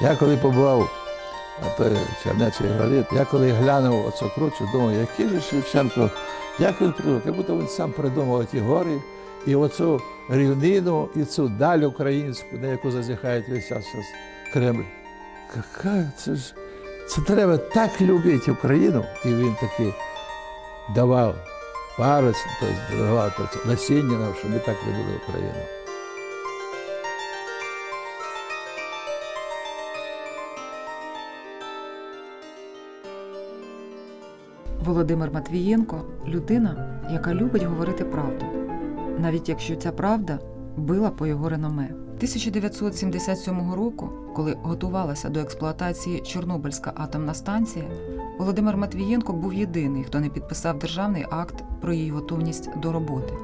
Я коли побував на той Чернечій горі, я коли глянув оцю кручу, думаю, який же Шевченко, як він придумав, як будто він сам придумав ті гори і оцю рівнину, і цю даль українську, на яку зазіхають весь час Кремль. Яка це ж це треба так любити Україну, і він таки давав парус, тобто давав насіння нам, щоб ми так любили Україну. Володимир Матвієнко людина, яка любить говорити правду, навіть якщо ця правда била по його реноме. 1977 року, коли готувалася до експлуатації Чорнобильська атомна станція, Володимир Матвієнко був єдиний, хто не підписав державний акт про її готовність до роботи.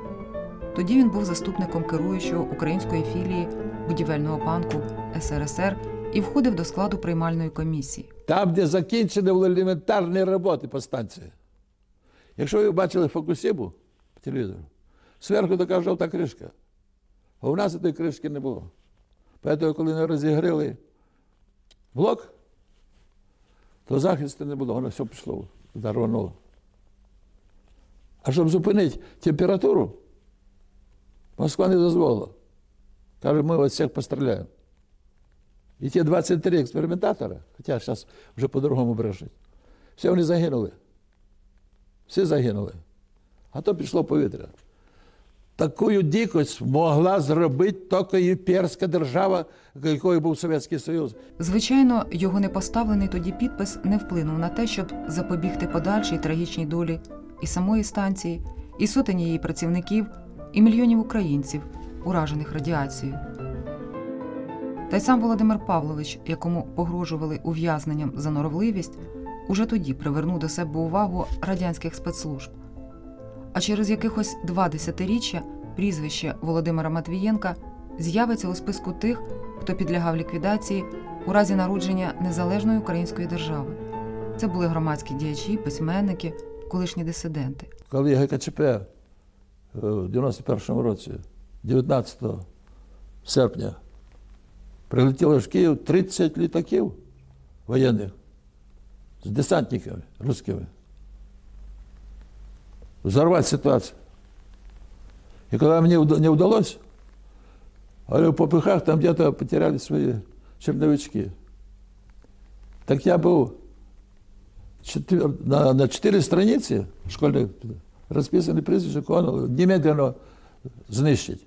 Тоді він був заступником керуючого української філії будівельного банку СРСР і входив до складу приймальної комісії. Там, де закінчені були елементарні роботи по станції. Якщо ви бачили Фокусібу по телевізору, зверху така жовта кришка. А у нас цієї кришки не було. Тому, коли не розігрили блок, то захисту не було, воно все пішло, зарвануло. А щоб зупинити температуру, Москва не дозволила. Каже, ми ось всіх постріляємо. І ті 23 експериментатора, хоча зараз вже по-другому брешуть, всі вони загинули. Всі загинули. А то пішло повітря. Таку дикость могла зробити тільки імперська держава, якою був Совєтський Союз. Звичайно, його непоставлений тоді підпис не вплинув на те, щоб запобігти подальшій трагічній долі і самої станції, і сотень її працівників, і мільйонів українців, уражених радіацією. Та й сам Володимир Павлович, якому погрожували ув'язненням за норовливість, уже тоді привернув до себе увагу радянських спецслужб. А через якихось два десятиріччя прізвище Володимира Матвієнка з'явиться у списку тих, хто підлягав ліквідації у разі народження незалежної української держави. Це були громадські діячі, письменники, колишні дисиденти. Коли ГКЧП е, в 91-му році, 19 серпня, прилетіло в Київ 30 літаків воєнних з десантниками русскими. Взорвать ситуацию. И когда мне уда- не удалось, говорю, в попыхах там где-то потеряли свои черновички. Так я был четвер- на, на четыре страницы школьных розписані прізвище, кого немедленно знищить.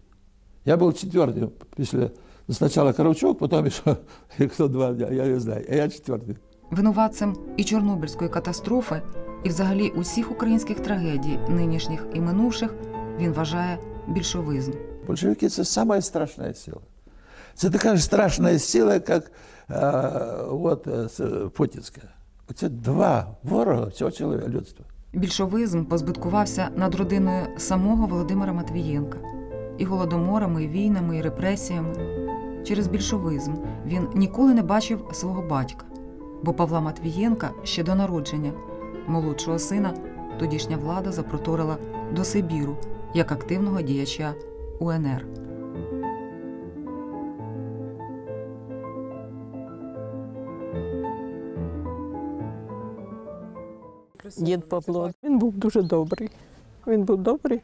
Я був четвертий після спочатку Коровчук, потім ще хто два, я, я не знаю, а я четвертий. Винуватцем і Чорнобильської катастрофи, і взагалі усіх українських трагедій, нинішніх і минувших, він вважає більшовизм. Большевики це самая страшная сила. Це така ж страшна сила, як е, от, е, Путінська. Оце два ворога цього чоловіка людства. Більшовизм позбиткувався над родиною самого Володимира Матвієнка і голодоморами, і війнами, і репресіями. Через більшовизм він ніколи не бачив свого батька, бо Павла Матвієнка ще до народження молодшого сина тодішня влада запроторила до Сибіру як активного діяча УНР. Дід Павло. Він був дуже добрий. Він був добрий,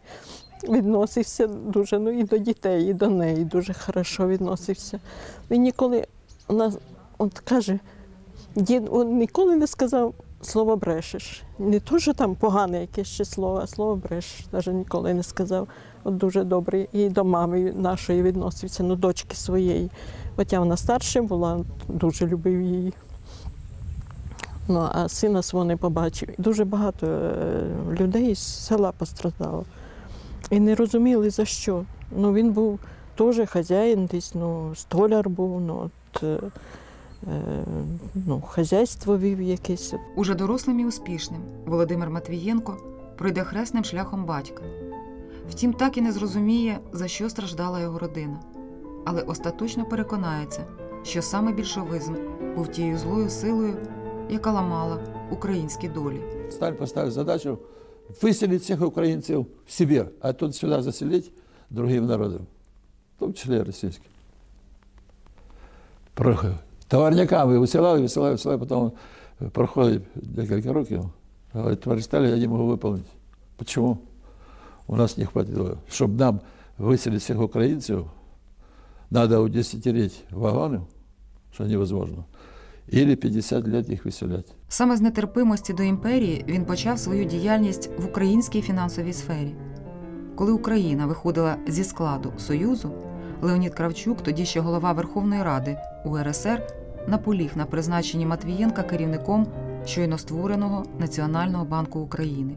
відносився дуже ну, і до дітей, і до неї дуже хорошо відносився. Він ніколи нас от каже, дід він ніколи не сказав слово брешеш. Не то, що там погане якесь ще слово, а слово брешеш навіть ніколи не сказав. От дуже добрий. І до мами нашої відносився, ну, дочки своєї. Хоча вона старша була, дуже любив її. Ну, а сина свого не побачив. Дуже багато е, людей з села постраждало. І не розуміли за що. Ну, він був теж хазяїн, десь, ну, столяр був, ну, от, е, е, ну, хазяйство вів якесь. Уже дорослим і успішним Володимир Матвієнко пройде хресним шляхом батька. Втім, так і не зрозуміє, за що страждала його родина, але остаточно переконається, що саме більшовизм був тією злою силою, яка ламала українські долі. Сталин поставил задачу выселить всех украинцев в Сибирь, а оттуда сюда заселить другим народам, в том числе и российским. Про Товарниками висилали, висилали, висилали, потім проходить декілька років. Говорить, товарищ Сталин, я не можу виконати. Почему? У нас не хватило. Щоб нам виселити всіх українців, треба удесятерити вагони, що невозможно, или 50 лет їх виселяти. Саме з нетерпимості до імперії він почав свою діяльність в українській фінансовій сфері. Коли Україна виходила зі складу Союзу, Леонід Кравчук, тоді ще голова Верховної Ради УРСР, наполіг на призначенні Матвієнка керівником щойно створеного Національного банку України.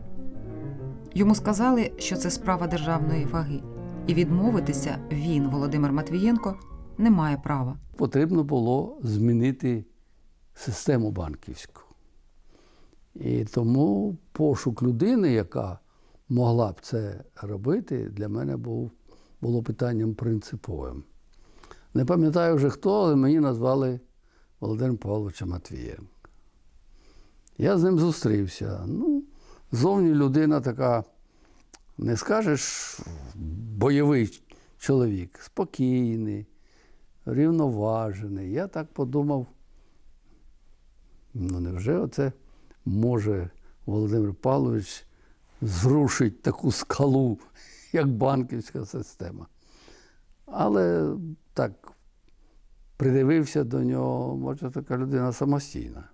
Йому сказали, що це справа державної ваги, і відмовитися він, Володимир Матвієнко, не має права. потрібно було змінити систему банківську. І тому пошук людини, яка могла б це робити, для мене був, було питанням принциповим. Не пам'ятаю вже хто, але мені назвали Володимир Павловича Матвієнка. Я з ним зустрівся. Ну, зовні людина така, не скажеш, бойовий чоловік, спокійний, рівноважений. Я так подумав, ну невже оце може Володимир Павлович зрушить таку скалу, як банківська система. Але так придивився до нього, може, така людина самостійна.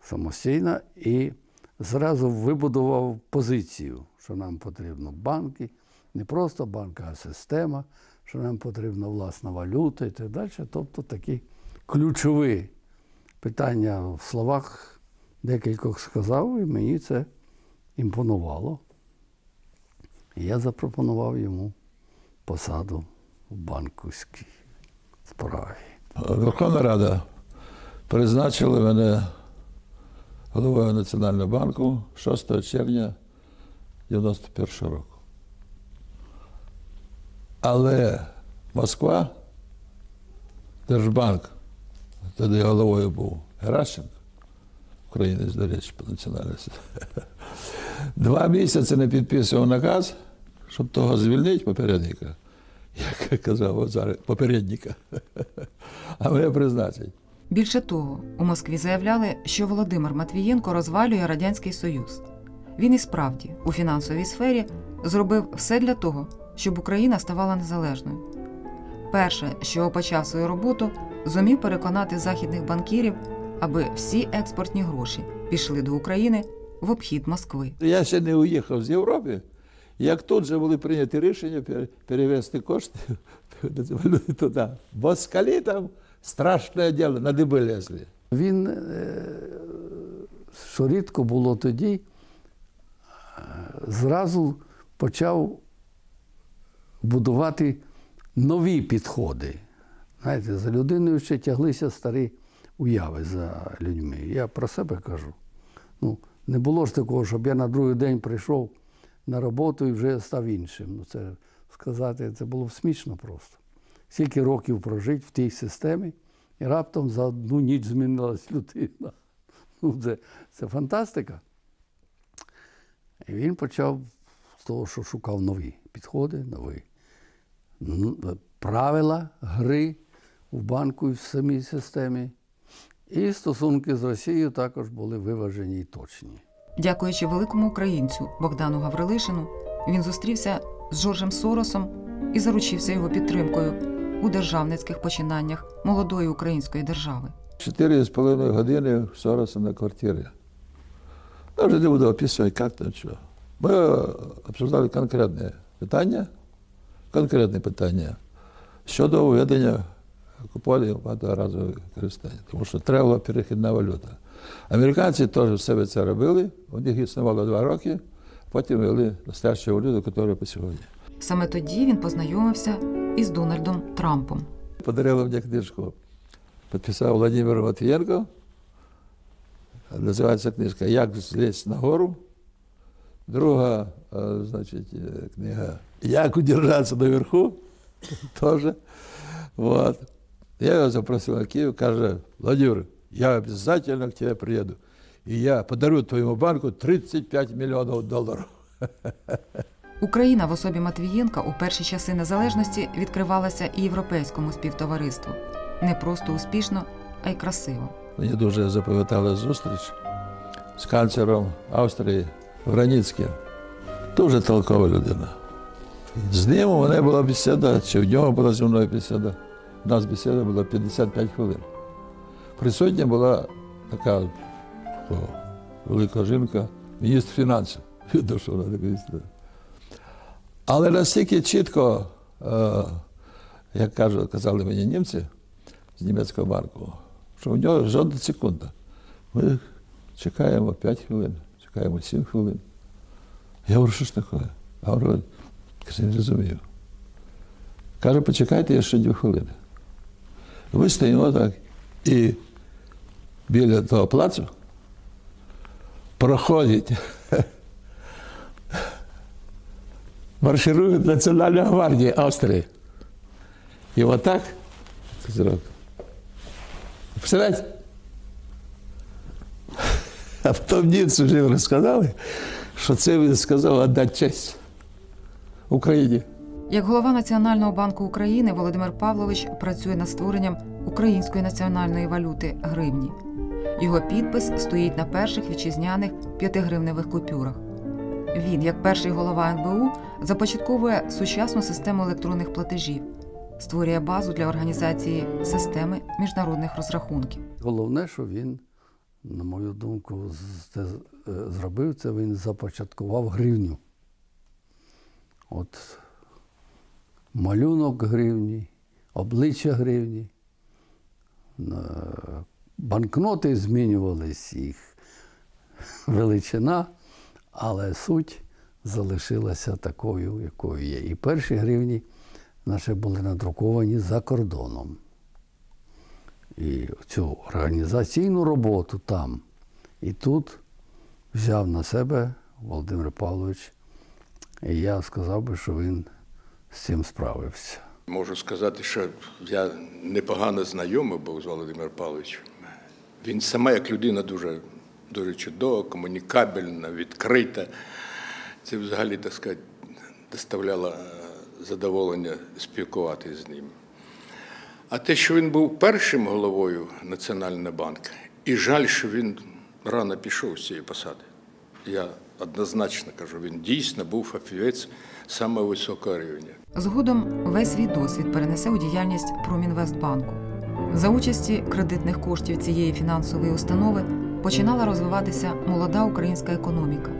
Самостійна і зразу вибудував позицію, що нам потрібно банки, не просто банки, а система, що нам потрібна власна валюта і так далі. Тобто такі ключові питання в словах декількох сказав, і мені це імпонувало. І я запропонував йому посаду в банківській справі. Верховна Рада призначила мене головою Національного банку 6 червня 91 року. Але Москва, Держбанк, тоді головою був Геращенко, українець, до речі, по національності. Два місяці не підписував наказ, щоб того звільнити попередника. Як казав от зараз, попередника. А мене призначить. Більше того, у Москві заявляли, що Володимир Матвієнко розвалює Радянський Союз. Він і справді у фінансовій сфері зробив все для того, щоб Україна ставала незалежною. Перше, що почав свою роботу, зумів переконати західних банкірів, аби всі експортні гроші пішли до України в обхід Москви. Я ще не уїхав з Європи, як тут же були прийняті рішення перевести кошти туди. Москалі там страшне діло, на диби лезли. Він, е, що рідко було тоді, е, зразу почав будувати нові підходи. Знаєте, за людиною ще тяглися старі уяви за людьми. Я про себе кажу. Ну, не було ж такого, щоб я на другий день прийшов на роботу і вже став іншим. Ну, це сказати, це було смішно просто. Скільки років прожити в тій системі, і раптом за одну ніч змінилась людина. Ну, це, це фантастика. І він почав з того, що шукав нові підходи, нові правила гри в банку і в самій системі. І стосунки з Росією також були виважені і точні. Дякуючи великому українцю Богдану Гаврилишину, він зустрівся з Жоржем Соросом і заручився його підтримкою у державницьких починаннях молодої української держави. Чотири з половиною години Сороса на квартирі. Я вже не буду описувати, як там що. Ми обсуждали конкретне питання, конкретне питання щодо введення купонів багаторазового використання. Тому що треба була перехідна валюта. Американці теж в себе це робили, у них існувало два роки, потім ввели настоящу валюту, яка по сьогодні. Саме тоді він познайомився із Дональдом Трампом. Подарили мне книжку. Подписал Владимир Матвієнко. Називається книжка Як злезть на гору. Друга, е, значить, е, книга Як удержатися наверху. Тоже. Вот. Я його запросив на Київ, каже, Владимир, я обязательно к тебе приеду. І я подарю твоєму банку 35 мільйонів доларів. Україна в особі Матвієнка у перші часи незалежності відкривалася і європейському співтовариству. не просто успішно, а й красиво. Мені дуже запам'ятала зустріч з канцлером Австрії Граніцьким. Дуже толкова людина. З ним у мене була бесіда, чи в нього була зі мною бесіда. У нас бесіда була 55 хвилин. Присутня була така о, велика жінка, міністр фінансів. Видно, що вона така. Але настільки чітко, е, як кажуть, казали мені німці з німецького банку, що в нього жодна секунда. Ми чекаємо 5 хвилин, чекаємо 7 хвилин. Я говорю, що ж таке? А говорю, каже, не розумію. Каже, почекайте я ще 2 хвилини. Ми стоїмо так і біля того плацу проходить. Марширує Національна гвардія Австрії. І отак зробив. Представляєте? А потім німці вже розказали, що це він сказав віддати честь Україні. Як голова Національного банку України Володимир Павлович працює над створенням української національної валюти гривні. Його підпис стоїть на перших вітчизняних п'ятигривневих купюрах. Він, як перший голова НБУ, започатковує сучасну систему електронних платежів, створює базу для організації системи міжнародних розрахунків. Головне, що він, на мою думку, це, е, зробив це, він започаткував гривню. От малюнок гривні, обличчя гривні, банкноти змінювались, їх величина, але суть залишилася такою, якою є. І перші гривні наші були надруковані за кордоном. І цю організаційну роботу там і тут взяв на себе Володимир Павлович. І я сказав би, що він з цим справився. Можу сказати, що я непогано знайомий був з Володимиром Павловичем. Він сама як людина дуже, дуже чудова, комунікабельна, відкрита. Це взагалі, так сказати, доставляло е, задоволення спілкуватися з ним. А те, що він був першим головою Національного банку, і жаль, що він рано пішов з цієї посади. Я однозначно кажу, він дійсно був фахівець саме високого рівня. Згодом весь свій досвід перенесе у діяльність Промінвестбанку. За участі кредитних коштів цієї фінансової установи починала розвиватися молода українська економіка.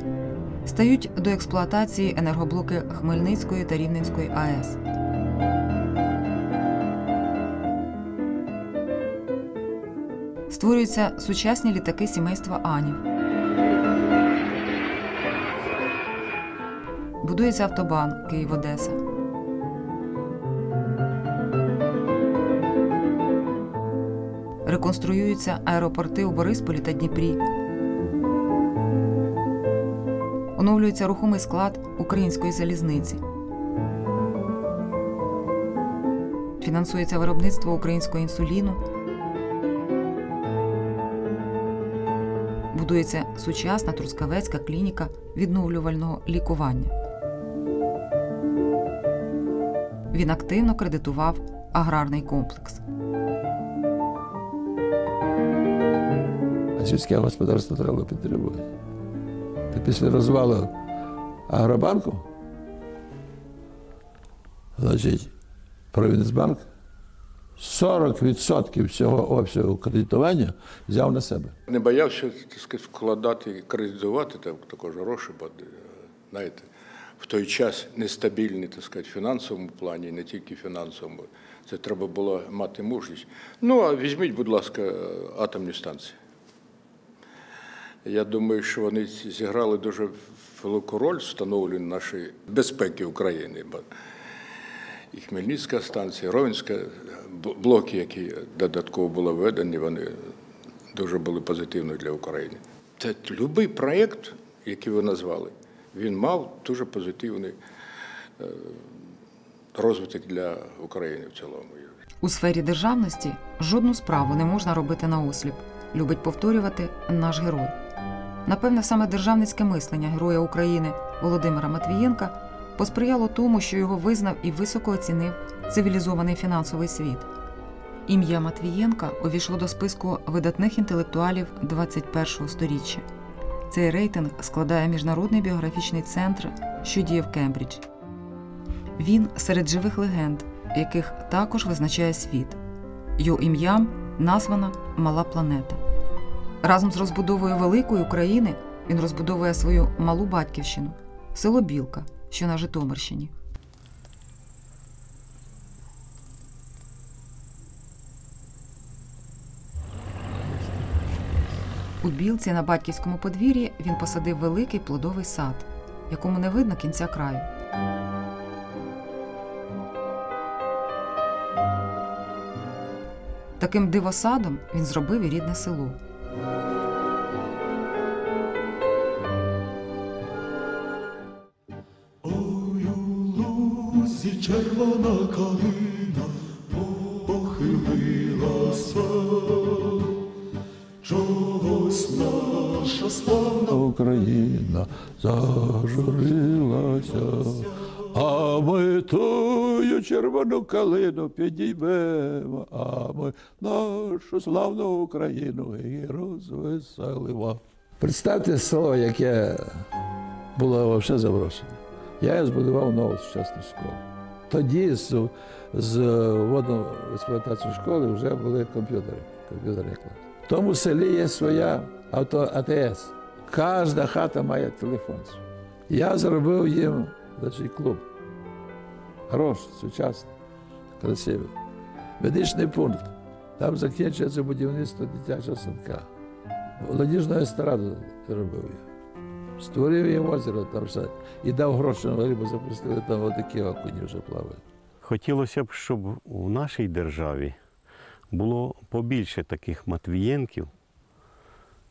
Стають до експлуатації енергоблоки Хмельницької та Рівненської АЕС. Створюються сучасні літаки сімейства Анів. Будується автобан Київ-Одеса. Реконструюються аеропорти у Борисполі та Дніпрі. Оновлюється рухомий склад української залізниці. Фінансується виробництво українського інсуліну. Будується сучасна трускавецька клініка відновлювального лікування. Він активно кредитував аграрний комплекс. Сільське господарство треба підтримувати. Та після розвалу Агробанку, значить, Провінцбанк 40% всього обсягу кредитування взяв на себе. Не боявся так сказати, вкладати і кредитувати так, також гроші, бо е, знаєте, в той час нестабільний так сказати, в фінансовому плані, не тільки фінансовому. Це треба було мати мужність. Ну, а візьміть, будь ласка, атомні станції. Я думаю, що вони зіграли дуже велику роль в нашої безпеки України. І Хмельницька станція, Ровенська, блоки, які додатково були введені, вони дуже були позитивною для України. Це будь-який проєкт, який ви назвали, він мав дуже позитивний е, розвиток для України в цілому. У сфері державності жодну справу не можна робити наосліп, любить повторювати наш герой. Напевне, саме державницьке мислення героя України Володимира Матвієнка посприяло тому, що його визнав і високо оцінив цивілізований фінансовий світ. Ім'я Матвієнка увійшло до списку видатних інтелектуалів 21-го сторіччя. Цей рейтинг складає Міжнародний біографічний центр, що діє в Кембридж. Він серед живих легенд, яких також визначає світ. Його ім'ям названа Мала планета. Разом з розбудовою великої України він розбудовує свою малу батьківщину село Білка, що на Житомирщині. У білці на батьківському подвір'ї він посадив великий плодовий сад, якому не видно кінця краю. Таким дивосадом він зробив і рідне село. лузі червона калина Україна зажурилася, а ми тую червону калину підіймемо, а ми нашу славну Україну і розвеселимо. Представте село, яке було взагалі заброшене. Я збудував нову сучасну школу. Тоді з, з вводом в експлуатацію школи вже були комп'ютери, комп'ютерний клас. В тому селі є своя авто АТС. Кожна хата має телефон. Я зробив їм значить, клуб. Хороший, сучасний, красивий. Медичний пункт. Там закінчується будівництво дитячого садка. Молодіжну естраду робив я. Створив їм озеро, там все. І дав гроші на рибу запустили, там отакі окуні вже плавають. Хотілося б, щоб у нашій державі було побільше таких Матвієнків,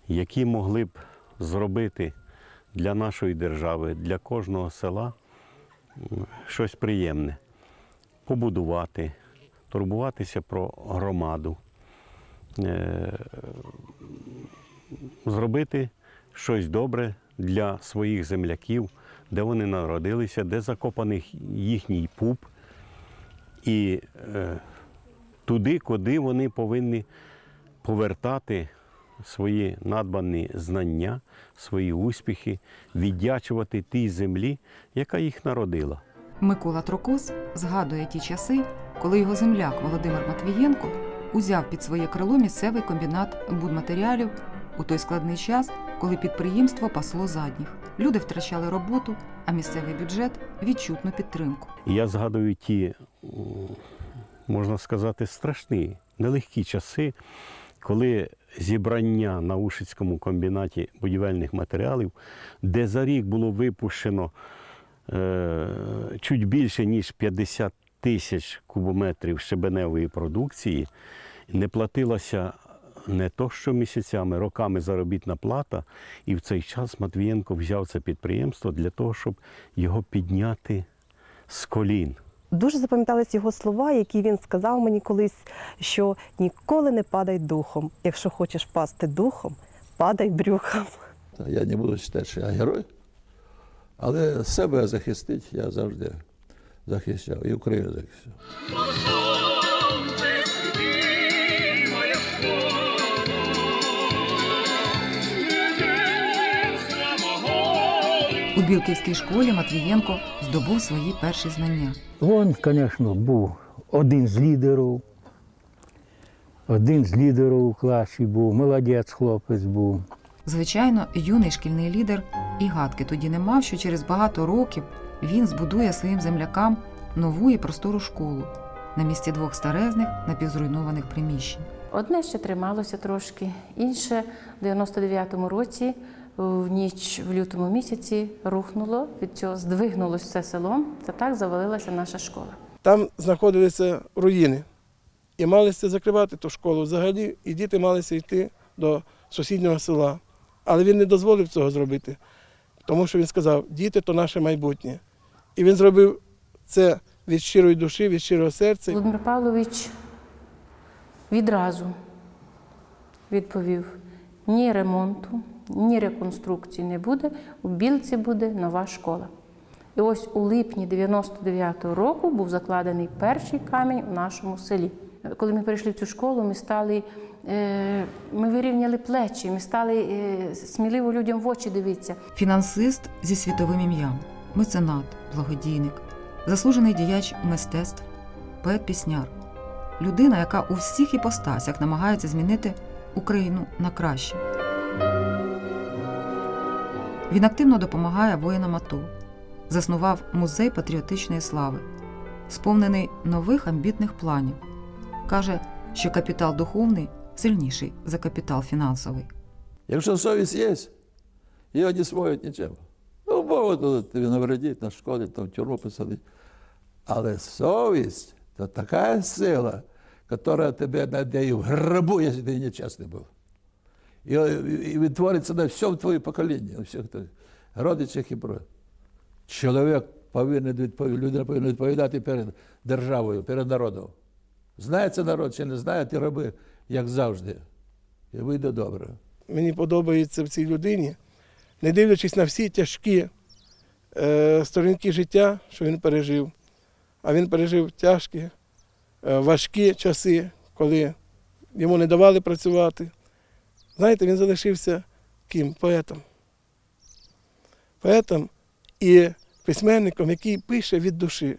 які могли б зробити для нашої держави, для кожного села щось приємне, побудувати, турбуватися про громаду, е, зробити щось добре для своїх земляків, де вони народилися, де закопаний їхній пуп, і е, туди, куди вони повинні повертати свої надбані знання, свої успіхи, віддячувати тій землі, яка їх народила. Микола Трокос згадує ті часи, коли його земляк Володимир Матвієнко узяв під своє крило місцевий комбінат будматеріалів у той складний час, коли підприємство пасло задніх. Люди втрачали роботу, а місцевий бюджет відчутну підтримку. Я згадую ті, можна сказати, страшні, нелегкі часи, коли зібрання на Ушицькому комбінаті будівельних матеріалів, де за рік було випущено е, чуть більше, ніж 50 тисяч кубометрів щебеневої продукції, не платилася не то що місяцями, роками заробітна плата. І в цей час Матвієнко взяв це підприємство для того, щоб його підняти з колін. Дуже запам'ятались його слова, які він сказав мені колись, що ніколи не падай духом. Якщо хочеш пасти духом, падай брюхом. Я не буду вважати, що я герой, але себе захистити я завжди захищав і Україну захищав. Білківській школі Матвієнко здобув свої перші знання. Він, звісно, був один з лідерів. Один з лідерів у класі був, молодець хлопець був. Звичайно, юний шкільний лідер і гадки тоді не мав, що через багато років він збудує своїм землякам нову і простору школу на місці двох старезних напівзруйнованих приміщень. Одне ще трималося трошки, інше в 99-му році, в ніч в лютому місяці, рухнуло від цього, здвигнулося все село, та так завалилася наша школа. Там знаходилися руїни. І малися закривати ту школу взагалі, і діти малися йти до сусіднього села. Але він не дозволив цього зробити, тому що він сказав, діти то наше майбутнє. І він зробив це від щирої душі, від щирого серця. Володимир Павлович відразу відповів: ні ремонту, ні реконструкції не буде, у Білці буде нова школа. І ось у липні 99-го року був закладений перший камінь у нашому селі. коли ми перейшли в цю школу, ми стали, е, ми вирівняли плечі, ми стали е, сміливо людям в очі дивитися. Фінансист зі світовим ім'ям, меценат, благодійник, заслужений діяч мистецтв, поет-пісняр, людина, яка у всіх іпостасях намагається змінити Україну на краще. Він активно допомагає воїнам АТО, заснував музей патріотичної слави, сповнений нових амбітних планів. Каже, що капітал духовний сильніший за капітал фінансовий. Якщо совість є, його не смоють нічим. Ну, можуть тобі навредити, нашкодити, там в тюрму посадити. Але совість це така сила, яка тебе надає в гробу, якщо ти нечесний був. І, і відтвориться на всьому твоє покоління, на всіх родичах і про. Чоловік повинен відповідати, людина повинна відповідати перед державою, перед народом. Знає це народ чи не знає, ти роби, як завжди. І вийде добре. Мені подобається в цій людині, не дивлячись на всі тяжкі е, сторінки життя, що він пережив. А він пережив тяжкі, е, важкі часи, коли йому не давали працювати. Знаєте, він залишився ким? Поетом. Поетом і письменником, який пише від душі.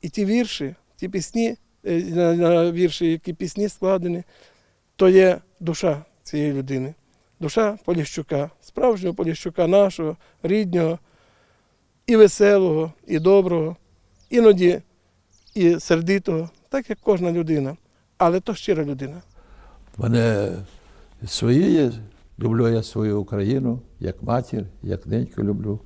І ті вірші, ті пісні, е, вірші, які пісні складені, то є душа цієї людини. Душа Поліщука, справжнього Поліщука нашого, ріднього, і веселого, і доброго, іноді і сердитого, так як кожна людина. Але то щира людина. Мене свої є. Люблю я свою Україну, як матір, як неньку люблю.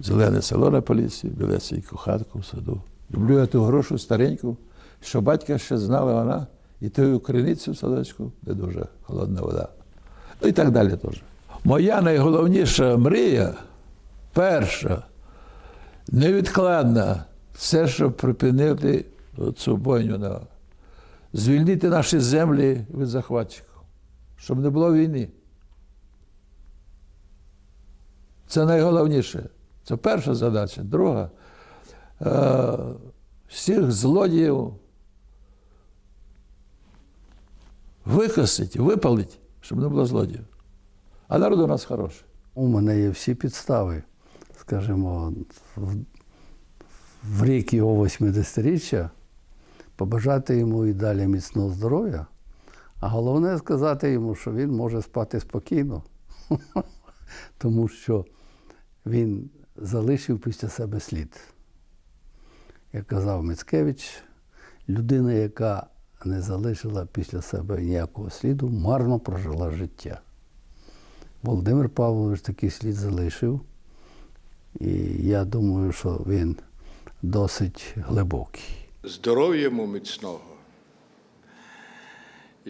Зелене село на полісі, білесеньку хатку в саду. Люблю я ту грошу стареньку, що батька ще знала вона, і ту криницю в садочку, де дуже холодна вода. Ну і так далі теж. Моя найголовніша мрія, перша, невідкладна, це, щоб припинити цю бойню, на, звільнити наші землі від захватчиків, щоб не було війни. Це найголовніше. Це перша задача. Друга е, всіх злодіїв викосить, випалить, щоб не було злодіїв. А народ у нас хороший. У мене є всі підстави, скажімо, в, рік його 80-річчя побажати йому і далі міцного здоров'я, а головне сказати йому, що він може спати спокійно, тому що він залишив після себе слід. Як казав Мицкевич, людина, яка не залишила після себе ніякого сліду, марно прожила життя. Володимир Павлович такий слід залишив, і я думаю, що він досить глибокий. Здоров'я йому міцного.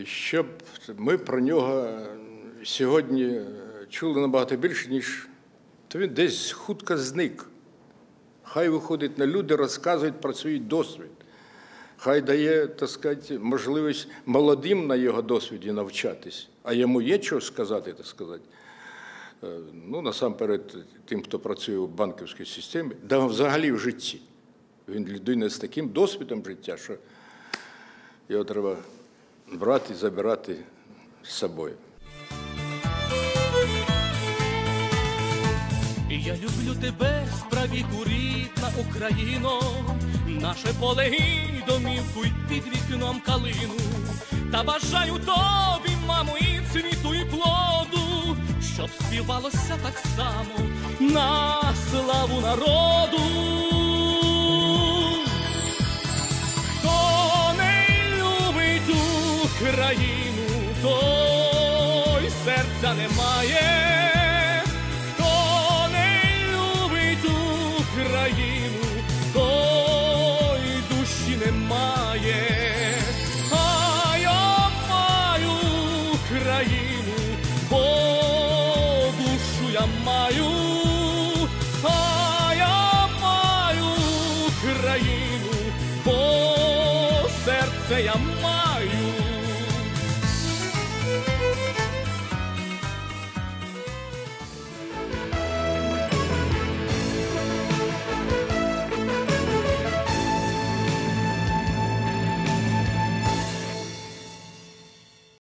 І щоб ми про нього сьогодні чули набагато більше, ніж то він десь хутко зник. Хай виходить на люди, розказують про свій досвід. Хай дає, так сказати, можливість молодим на його досвіді навчатись. А йому є чого сказати, так сказати. Ну, насамперед, тим, хто працює в банківській системі, да взагалі в житті. Він людина з таким досвідом життя, що його треба брати забирати з собою. Я люблю тебе, справіку рідна Україно, наше поле і домівку й під вікном калину. Та бажаю тобі, мамо, і цвіту, і плоду, щоб співалося так само на славу народу. Україну, той серця. Хто